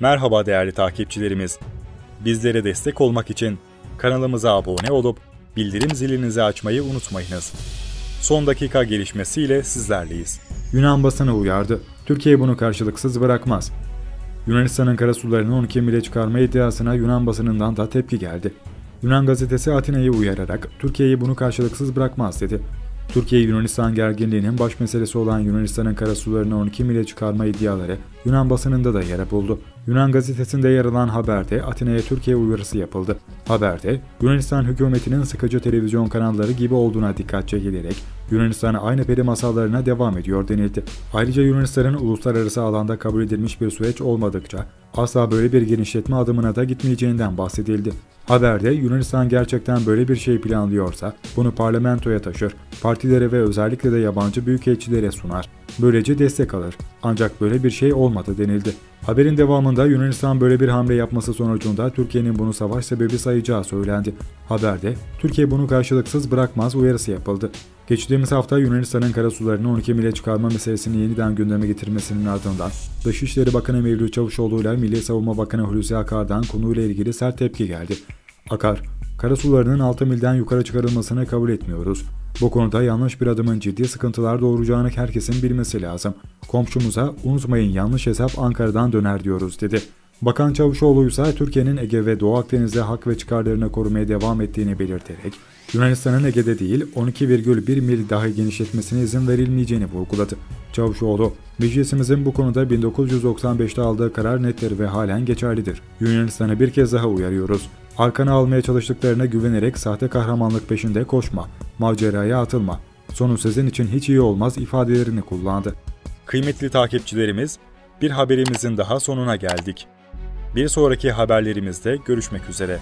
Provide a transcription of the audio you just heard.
Merhaba değerli takipçilerimiz. Bizlere destek olmak için kanalımıza abone olup bildirim zilinizi açmayı unutmayınız. Son dakika gelişmesiyle sizlerleyiz. Yunan basını uyardı. Türkiye bunu karşılıksız bırakmaz. Yunanistan'ın karasularını 12 mile çıkarma iddiasına Yunan basınından da tepki geldi. Yunan gazetesi Atina'yı uyararak Türkiye'yi bunu karşılıksız bırakmaz dedi. Türkiye-Yunanistan gerginliğinin baş meselesi olan Yunanistan'ın karasularını 12 mile çıkarma iddiaları Yunan basınında da yer buldu. Yunan gazetesinde yer alan haberde Atina'ya Türkiye uyarısı yapıldı. Haberde Yunanistan hükümetinin sıkıcı televizyon kanalları gibi olduğuna dikkat çekilerek Yunanistan aynı peri masallarına devam ediyor denildi. Ayrıca Yunanistan'ın uluslararası alanda kabul edilmiş bir süreç olmadıkça asla böyle bir genişletme adımına da gitmeyeceğinden bahsedildi. Haberde Yunanistan gerçekten böyle bir şey planlıyorsa bunu parlamentoya taşır, partilere ve özellikle de yabancı büyükelçilere sunar. Böylece destek alır. Ancak böyle bir şey olmadı denildi. Haberin devamında Yunanistan böyle bir hamle yapması sonucunda Türkiye'nin bunu savaş sebebi sayacağı söylendi. Haberde Türkiye bunu karşılıksız bırakmaz uyarısı yapıldı. Geçtiğimiz hafta Yunanistan'ın karasularını 12 mile çıkarma meselesini yeniden gündeme getirmesinin ardından Dışişleri Bakanı Mevlüt Çavuşoğlu ile Milli Savunma Bakanı Hulusi Akar'dan konuyla ilgili sert tepki geldi. Akar, karasularının 6 milden yukarı çıkarılmasını kabul etmiyoruz. Bu konuda yanlış bir adımın ciddi sıkıntılar doğuracağını herkesin bilmesi lazım. Komşumuza unutmayın yanlış hesap Ankara'dan döner diyoruz dedi. Bakan Çavuşoğlu ise Türkiye'nin Ege ve Doğu Akdeniz'de hak ve çıkarlarını korumaya devam ettiğini belirterek Yunanistan'ın Ege'de değil 12,1 mil dahi genişletmesine izin verilmeyeceğini vurguladı. Çavuşoğlu, meclisimizin bu konuda 1995'te aldığı karar nettir ve halen geçerlidir. Yunanistan'ı bir kez daha uyarıyoruz. Arkana almaya çalıştıklarına güvenerek sahte kahramanlık peşinde koşma, maceraya atılma. Sonu sizin için hiç iyi olmaz ifadelerini kullandı. Kıymetli takipçilerimiz, bir haberimizin daha sonuna geldik. Bir sonraki haberlerimizde görüşmek üzere.